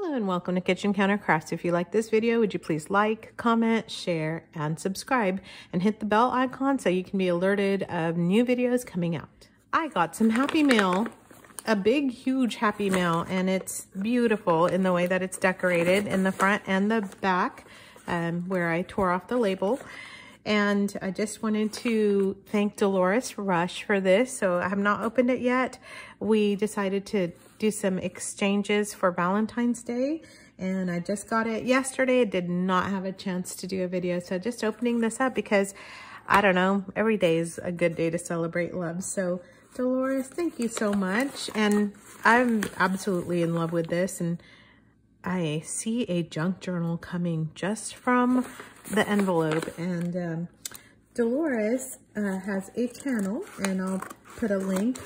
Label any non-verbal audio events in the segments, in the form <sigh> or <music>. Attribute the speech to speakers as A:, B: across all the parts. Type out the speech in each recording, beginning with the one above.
A: Hello and welcome to Kitchen Counter Crafts. If you like this video, would you please like, comment, share, and subscribe, and hit the bell icon so you can be alerted of new videos coming out. I got some Happy Mail, a big, huge Happy Mail, and it's beautiful in the way that it's decorated in the front and the back, um, where I tore off the label. And I just wanted to thank Dolores Rush for this. So I have not opened it yet. We decided to do some exchanges for Valentine's Day. And I just got it yesterday. I did not have a chance to do a video. So just opening this up because, I don't know, every day is a good day to celebrate love. So Dolores, thank you so much. And I'm absolutely in love with this. And I see a junk journal coming just from the envelope. And um, Dolores uh, has a channel, and I'll put a link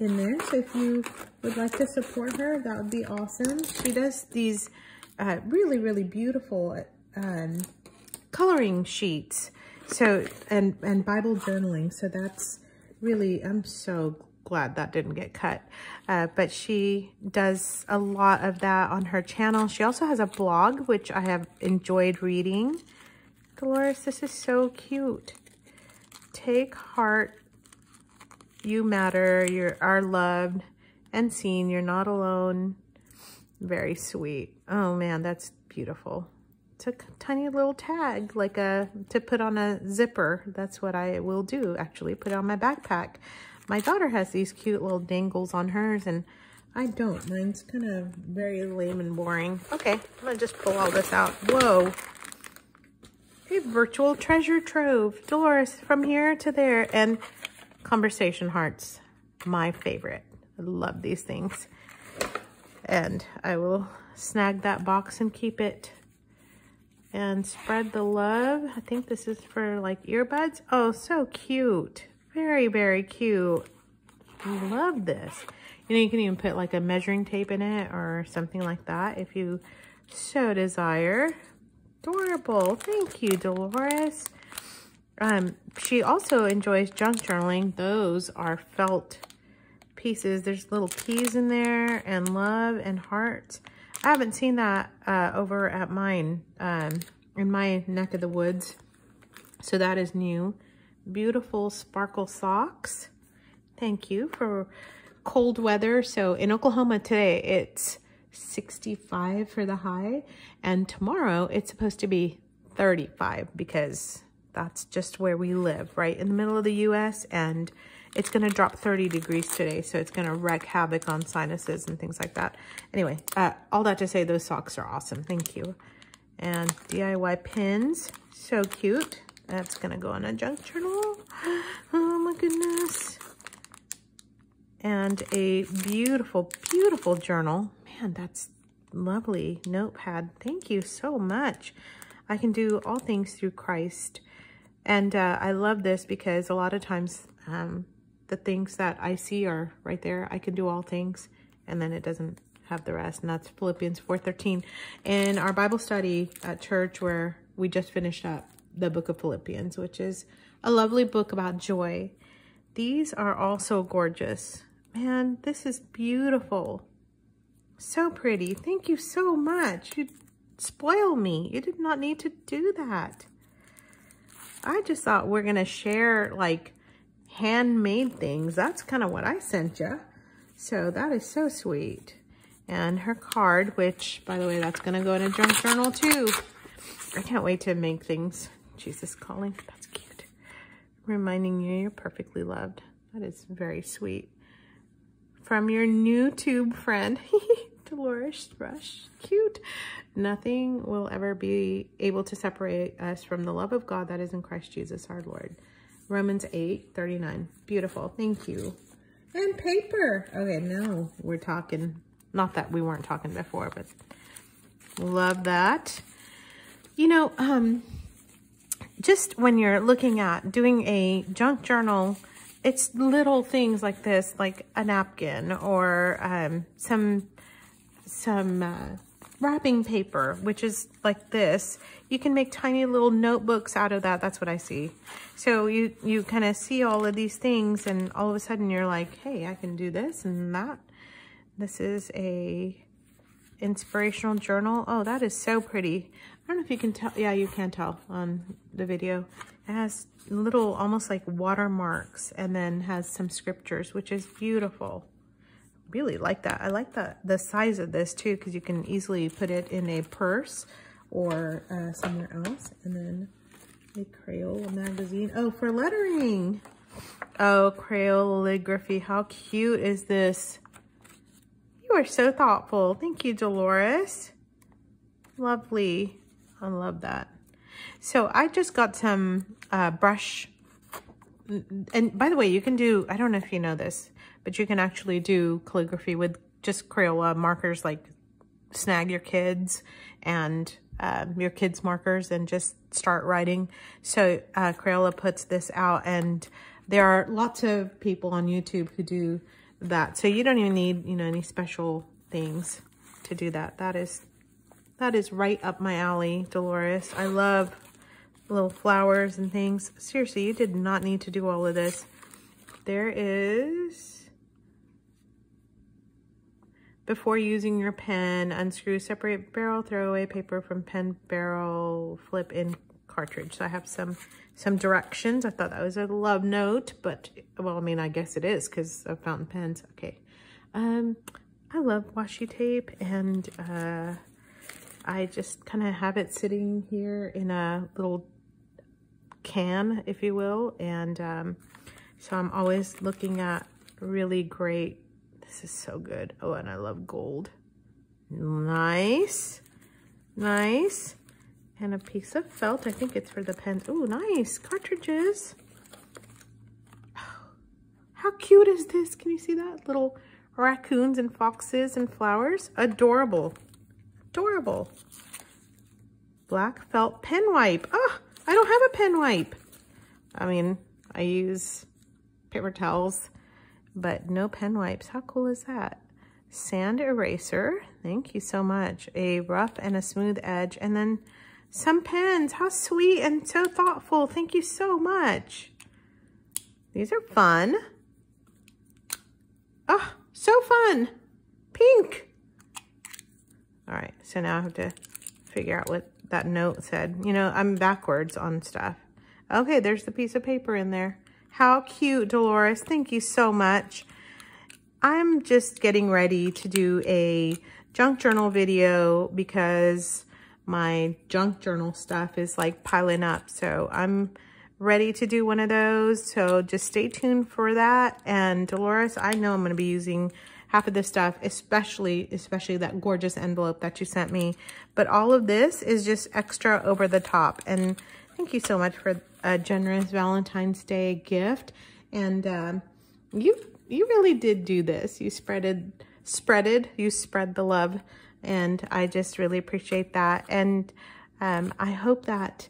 A: in there. So if you would like to support her, that would be awesome. She does these uh, really, really beautiful um, coloring sheets. So, and, and Bible journaling. So that's really, I'm so glad that didn't get cut. Uh, but she does a lot of that on her channel. She also has a blog, which I have enjoyed reading. Dolores, this is so cute. Take heart. You matter. You are loved and seen. You're not alone. Very sweet. Oh man, that's beautiful. It's a tiny little tag, like a to put on a zipper. That's what I will do, actually, put it on my backpack. My daughter has these cute little dangles on hers, and I don't. Mine's kind of very lame and boring. Okay, I'm going to just pull all this out. Whoa. A virtual treasure trove. Dolores, from here to there. And conversation hearts, my favorite. I love these things. And I will snag that box and keep it. And spread the love. I think this is for like earbuds. Oh, so cute. Very, very cute. I love this. You know, you can even put like a measuring tape in it or something like that if you so desire. Adorable. Thank you, Dolores. Um, she also enjoys junk journaling. Those are felt pieces. There's little keys in there and love and hearts. I haven't seen that uh, over at mine, um, in my neck of the woods. So that is new. Beautiful sparkle socks. Thank you for cold weather. So in Oklahoma today, it's 65 for the high. And tomorrow it's supposed to be 35 because that's just where we live, right in the middle of the U.S. And it's going to drop 30 degrees today. So it's going to wreak havoc on sinuses and things like that. Anyway, uh, all that to say, those socks are awesome. Thank you. And DIY pins. So cute. That's going to go in a junk journal. <gasps> Oh my goodness. And a beautiful, beautiful journal man, that's lovely notepad. Thank you so much. I can do all things through Christ. And uh, I love this because a lot of times um, the things that I see are right there. I can do all things. And then it doesn't have the rest. And that's Philippians 4.13. In our Bible study at church where we just finished up the book of Philippians, which is a lovely book about joy. These are also gorgeous. Man, this is beautiful. So pretty. Thank you so much. You spoil me. You did not need to do that. I just thought we're going to share like handmade things. That's kind of what I sent you. So that is so sweet. And her card, which, by the way, that's going to go in a junk journal too. I can't wait to make things. Jesus calling. That's cute. Reminding you you're perfectly loved. That is very sweet. From your new tube friend. <laughs> Dolores Rush. Cute. Nothing will ever be able to separate us from the love of God that is in Christ Jesus our Lord. Romans 8, 39. Beautiful. Thank you. And paper. Okay, now we're talking. Not that we weren't talking before, but love that. You know, um, just when you're looking at doing a junk journal, it's little things like this, like a napkin or um, some some uh, wrapping paper, which is like this. You can make tiny little notebooks out of that. That's what I see. So you, you kind of see all of these things and all of a sudden you're like, hey, I can do this and that. This is a inspirational journal. Oh, that is so pretty. I don't know if you can tell. Yeah, you can tell on the video. It has little, almost like watermarks and then has some scriptures, which is beautiful. Really like that. I like the, the size of this too, because you can easily put it in a purse or uh, somewhere else. And then a Crayola magazine. Oh, for lettering. Oh, Crayoligraphy. How cute is this? You are so thoughtful. Thank you, Dolores. Lovely. I love that. So I just got some uh, brush. And by the way, you can do, I don't know if you know this, but you can actually do calligraphy with just Crayola markers like snag your kids and um, your kids markers and just start writing. So uh, Crayola puts this out and there are lots of people on YouTube who do that. So you don't even need, you know, any special things to do that. That is, that is right up my alley, Dolores. I love little flowers and things. Seriously, you did not need to do all of this. There is before using your pen, unscrew separate barrel, throw away paper from pen barrel, flip in cartridge. So I have some some directions. I thought that was a love note, but well, I mean, I guess it is because of fountain pens. Okay. Um, I love washi tape and uh, I just kind of have it sitting here in a little can, if you will. And um, so I'm always looking at really great this is so good. Oh, and I love gold. Nice. Nice. And a piece of felt. I think it's for the pens. Oh, nice. Cartridges. How cute is this? Can you see that? Little raccoons and foxes and flowers. Adorable. Adorable. Black felt pen wipe. Oh, I don't have a pen wipe. I mean, I use paper towels but no pen wipes. How cool is that? Sand eraser. Thank you so much. A rough and a smooth edge. And then some pens. How sweet and so thoughtful. Thank you so much. These are fun. Oh, so fun. Pink. All right, so now I have to figure out what that note said. You know, I'm backwards on stuff. Okay, there's the piece of paper in there. How cute, Dolores. Thank you so much. I'm just getting ready to do a junk journal video because my junk journal stuff is like piling up. So I'm ready to do one of those. So just stay tuned for that. And Dolores, I know I'm going to be using half of this stuff, especially, especially that gorgeous envelope that you sent me. But all of this is just extra over the top. And thank you so much for a generous Valentine's Day gift. And um, you you really did do this. You spreaded, spreaded, you spread the love. And I just really appreciate that. And um, I hope that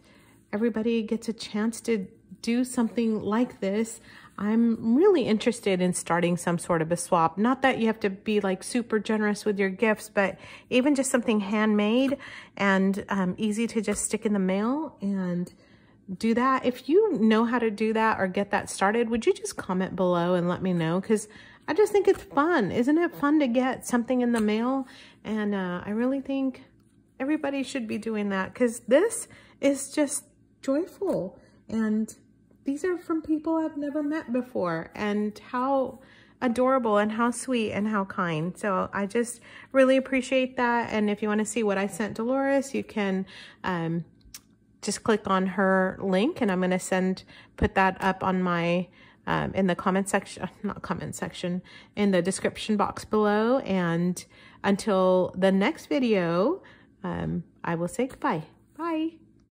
A: everybody gets a chance to do something like this. I'm really interested in starting some sort of a swap. Not that you have to be like super generous with your gifts, but even just something handmade and um, easy to just stick in the mail and do that. If you know how to do that or get that started, would you just comment below and let me know? Because I just think it's fun. Isn't it fun to get something in the mail? And uh, I really think everybody should be doing that because this is just joyful. And these are from people I've never met before. And how adorable and how sweet and how kind. So I just really appreciate that. And if you want to see what I sent Dolores, you can um, just click on her link and I'm going to send, put that up on my, um, in the comment section, <laughs> not comment section, in the description box below. And until the next video, um, I will say goodbye. Bye.